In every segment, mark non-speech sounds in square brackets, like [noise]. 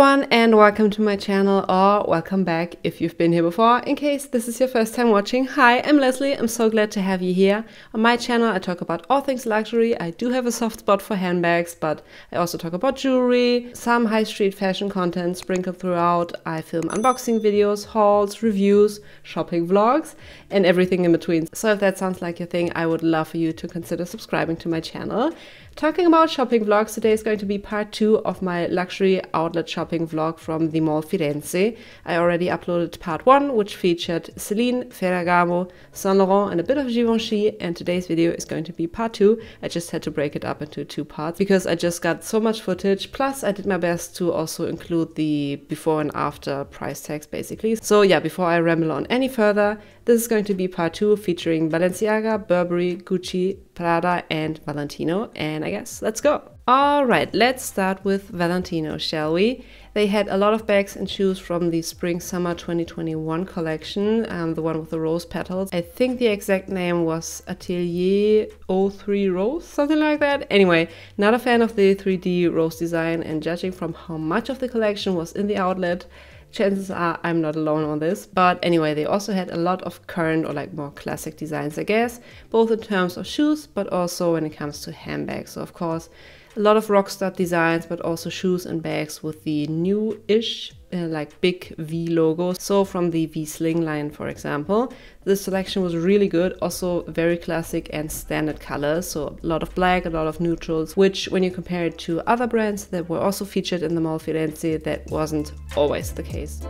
everyone and welcome to my channel or welcome back if you've been here before. In case this is your first time watching, hi, I'm Lesley. I'm so glad to have you here. On my channel I talk about all things luxury. I do have a soft spot for handbags, but I also talk about jewelry, some high street fashion content sprinkled throughout. I film unboxing videos, hauls, reviews, shopping vlogs, and everything in between. So if that sounds like your thing, I would love for you to consider subscribing to my channel. Talking about shopping vlogs, today is going to be part two of my luxury outlet shopping vlog from the Mall Firenze. I already uploaded part one, which featured Celine, Ferragamo, Saint Laurent, and a bit of Givenchy, and today's video is going to be part two. I just had to break it up into two parts because I just got so much footage, plus I did my best to also include the before and after price tags basically. So yeah, before I ramble on any further, this is going to be part two featuring Balenciaga, Burberry, Gucci, Prada, and Valentino. And I guess let's go. All right, let's start with Valentino, shall we? They had a lot of bags and shoes from the Spring Summer 2021 collection, um, the one with the rose petals. I think the exact name was Atelier 03 Rose, something like that. Anyway, not a fan of the 3D rose design, and judging from how much of the collection was in the outlet, chances are I'm not alone on this. But anyway, they also had a lot of current or like more classic designs, I guess, both in terms of shoes, but also when it comes to handbags. So, of course, a lot of Rockstud designs, but also shoes and bags with the new-ish uh, like big V logo. So from the V Sling line, for example, the selection was really good. Also very classic and standard colors. So a lot of black, a lot of neutrals, which when you compare it to other brands that were also featured in the Mall Firenze, that wasn't always the case.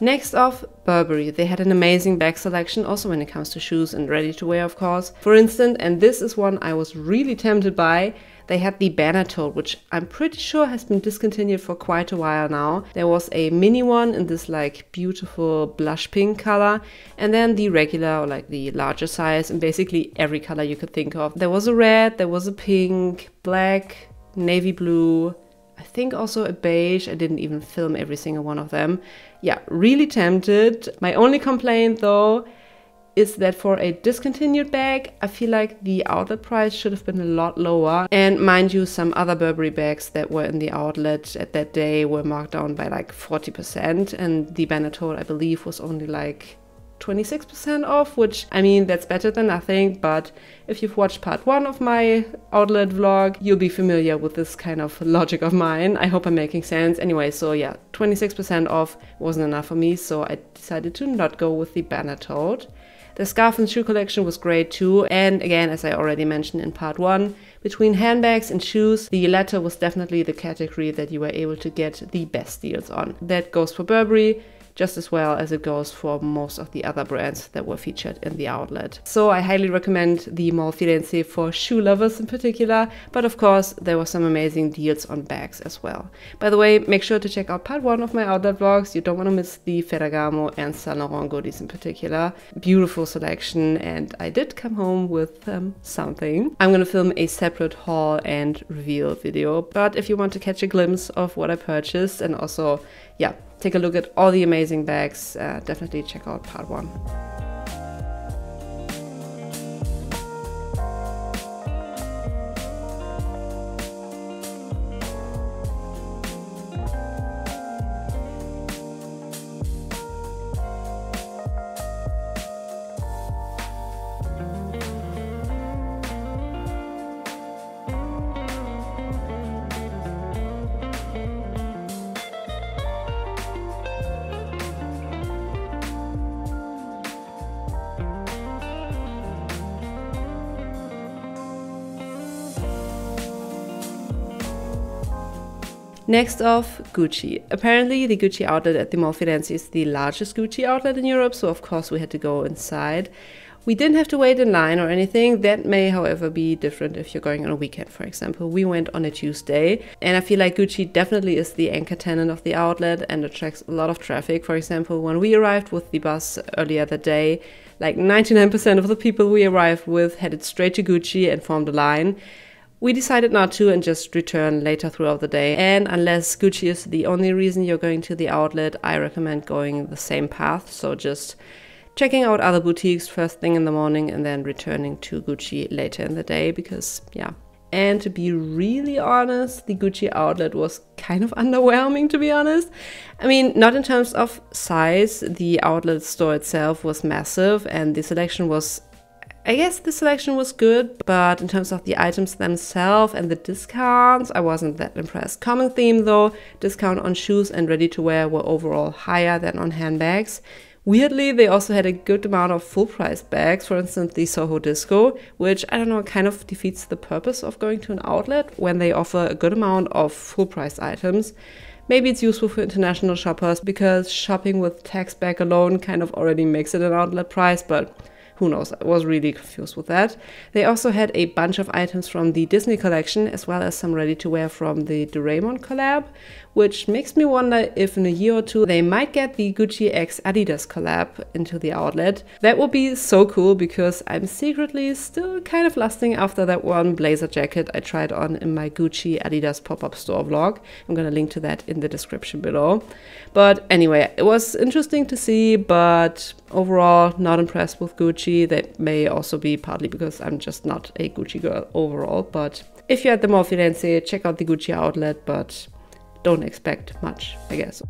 Next off, Burberry. They had an amazing bag selection also when it comes to shoes and ready to wear, of course. For instance, and this is one I was really tempted by, they had the banner tote, which I'm pretty sure has been discontinued for quite a while now. There was a mini one in this like beautiful blush pink color, and then the regular or like the larger size, and basically every color you could think of. There was a red, there was a pink, black, navy blue, I think also a beige. I didn't even film every single one of them. Yeah, really tempted. My only complaint though is that for a discontinued bag, I feel like the outlet price should have been a lot lower. And mind you, some other Burberry bags that were in the outlet at that day were marked down by like 40%. And the Banner tote, I believe, was only like 26% off, which I mean, that's better than nothing. But if you've watched part one of my outlet vlog, you'll be familiar with this kind of logic of mine. I hope I'm making sense. Anyway, so yeah, 26% off wasn't enough for me, so I decided to not go with the banner tote. The scarf and shoe collection was great too, and again, as I already mentioned in part one, between handbags and shoes, the latter was definitely the category that you were able to get the best deals on. That goes for Burberry, just as well as it goes for most of the other brands that were featured in the outlet. So I highly recommend the Mall Firenze for shoe lovers in particular, but of course there were some amazing deals on bags as well. By the way, make sure to check out part one of my outlet vlogs. You don't want to miss the Ferragamo and Saint Laurent goodies in particular. Beautiful selection and I did come home with um, something. I'm going to film a separate haul and reveal video, but if you want to catch a glimpse of what I purchased and also yeah, take a look at all the amazing bags, uh, definitely check out part one. Next off, Gucci. Apparently, the Gucci outlet at the Mall Firenze is the largest Gucci outlet in Europe, so of course we had to go inside. We didn't have to wait in line or anything. That may, however, be different if you're going on a weekend, for example. We went on a Tuesday, and I feel like Gucci definitely is the anchor tenant of the outlet and attracts a lot of traffic. For example, when we arrived with the bus earlier that day, like 99% of the people we arrived with headed straight to Gucci and formed a line. We decided not to and just return later throughout the day. And unless Gucci is the only reason you're going to the outlet, I recommend going the same path. So just checking out other boutiques first thing in the morning and then returning to Gucci later in the day because, yeah. And to be really honest, the Gucci outlet was kind of [laughs] underwhelming, to be honest. I mean, not in terms of size, the outlet store itself was massive and the selection was I guess the selection was good, but in terms of the items themselves and the discounts, I wasn't that impressed. Common theme though, discount on shoes and ready to wear were overall higher than on handbags. Weirdly, they also had a good amount of full price bags, for instance, the Soho Disco, which I don't know, kind of defeats the purpose of going to an outlet when they offer a good amount of full price items. Maybe it's useful for international shoppers because shopping with tax back alone kind of already makes it an outlet price, but who knows? I was really confused with that. They also had a bunch of items from the Disney collection, as well as some ready to wear from the Doraemon collab, which makes me wonder if in a year or two they might get the Gucci X Adidas collab into the outlet. That would be so cool because I'm secretly still kind of lusting after that one blazer jacket I tried on in my Gucci Adidas pop up store vlog. I'm gonna link to that in the description below. But anyway, it was interesting to see, but overall, not impressed with Gucci. That may also be partly because I'm just not a Gucci girl overall. But if you're at the Mall Firenze, check out the Gucci outlet. But don't expect much, I guess.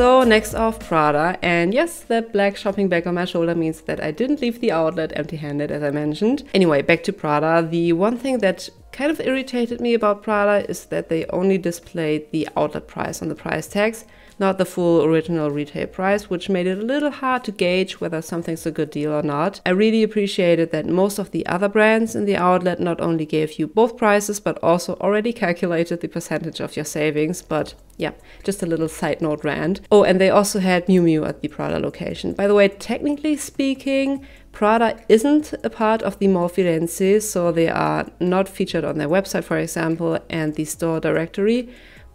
So next off Prada and yes that black shopping bag on my shoulder means that I didn't leave the outlet empty handed as I mentioned. Anyway back to Prada the one thing that kind of irritated me about Prada is that they only displayed the outlet price on the price tags not the full original retail price, which made it a little hard to gauge whether something's a good deal or not. I really appreciated that most of the other brands in the outlet not only gave you both prices, but also already [laughs] calculated the percentage of your savings. But yeah, just a little side note rant. Oh, and they also had Miu Miu at the Prada location. By the way, technically speaking, Prada isn't a part of the Mall Firenze, so they are not featured on their website, for example, and the store directory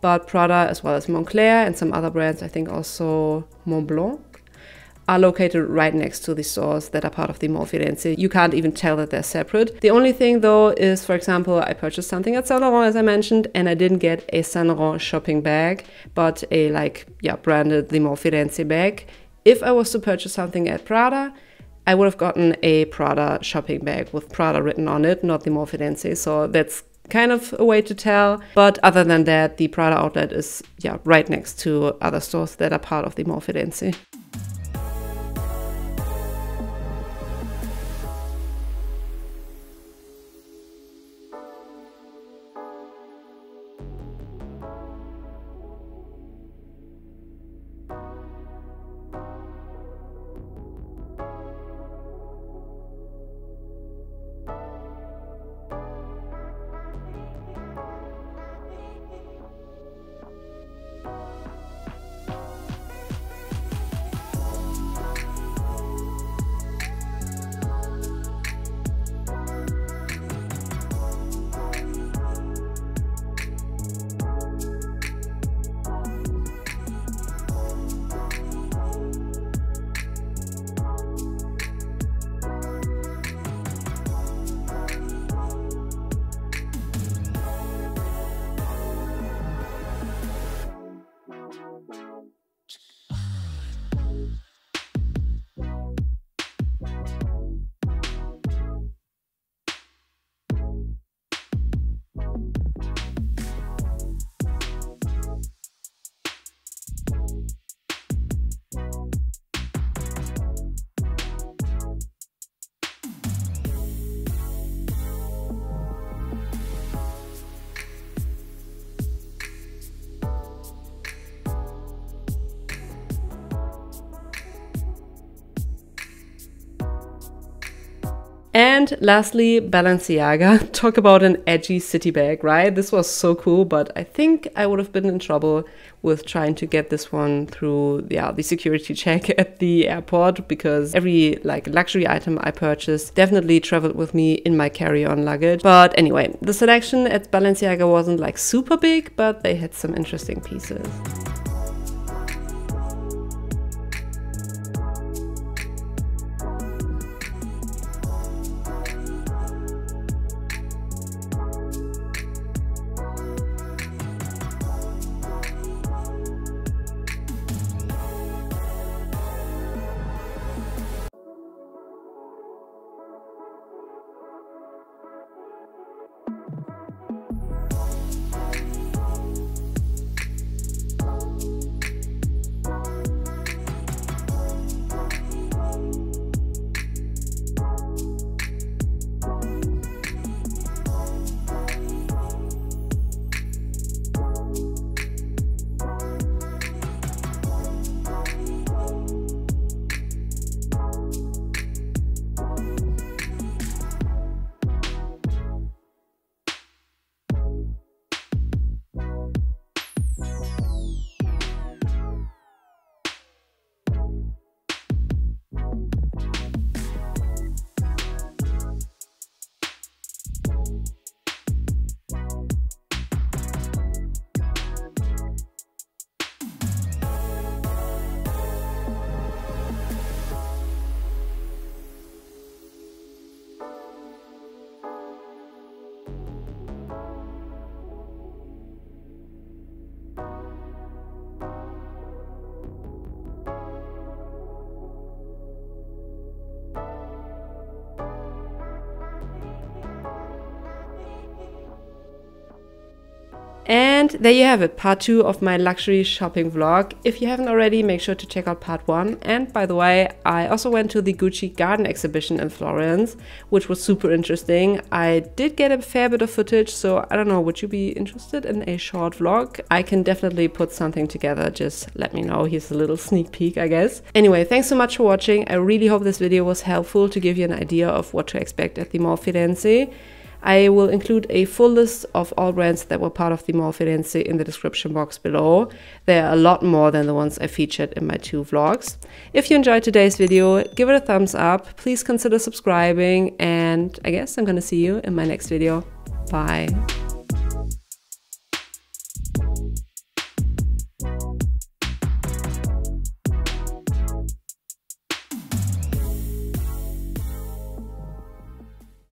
but Prada as well as Moncler and some other brands, I think also Montblanc, are located right next to the stores that are part of the Mall Firenze. You can't even tell that they're separate. The only thing though is, for example, I purchased something at Saint Laurent as I mentioned, and I didn't get a Saint Laurent shopping bag, but a like, yeah, branded the Mall Firenze bag. If I was to purchase something at Prada, I would have gotten a Prada shopping bag with Prada written on it, not the Mall Firenze. So that's kind of a way to tell. But other than that, the Prada outlet is yeah right next to other stores that are part of the Mall And lastly, Balenciaga. [laughs] Talk about an edgy city bag, right? This was so cool, but I think I would have been in trouble with trying to get this one through yeah, the security [laughs] check at the airport because every like luxury item I purchased definitely traveled with me in my carry-on luggage. But anyway, the selection at Balenciaga wasn't like super big, but they had some interesting pieces. And there you have it, part two of my luxury shopping vlog. If you haven't already, make sure to check out part one. And by the way, I also went to the Gucci Garden exhibition in Florence, which was super interesting. I did get a fair bit of footage, so I don't know, would you be interested in a short vlog? I can definitely put something together, just let me know. Here's a little sneak peek, I guess. Anyway, thanks so much for watching. I really hope this video was helpful to give you an idea of what to expect at the Mall Firenze. I will include a full list of all brands that were part of the Mall Firenze in the description box below. There are a lot more than the ones I featured in my two vlogs. If you enjoyed today's video, give it a thumbs up, please consider subscribing, and I guess I'm gonna see you in my next video. Bye.